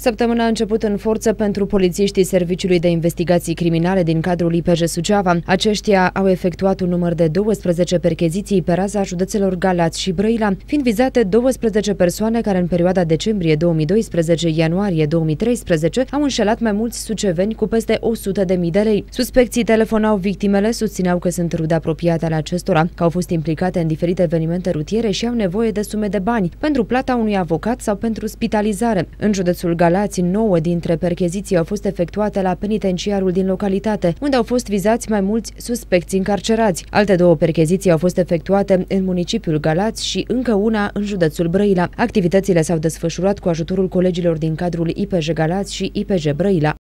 Săptămâna a început în forță pentru polițiștii Serviciului de Investigații Criminale din cadrul IPJ Suceava. Aceștia au efectuat un număr de 12 percheziții pe raza județelor Galați și Brăila, fiind vizate 12 persoane care în perioada decembrie 2012-ianuarie 2013 au înșelat mai mulți suceveni cu peste 100.000 de lei. Suspecții telefonau victimele, susțineau că sunt rude apropiate ale acestora, că au fost implicate în diferite evenimente rutiere și au nevoie de sume de bani pentru plata unui avocat sau pentru spitalizare. În județul Galați Galați, nouă dintre percheziții au fost efectuate la penitenciarul din localitate, unde au fost vizați mai mulți suspecți încarcerați. Alte două percheziții au fost efectuate în municipiul Galați și încă una în județul Brăila. Activitățile s-au desfășurat cu ajutorul colegilor din cadrul IPJ Galați și IPJ Brăila.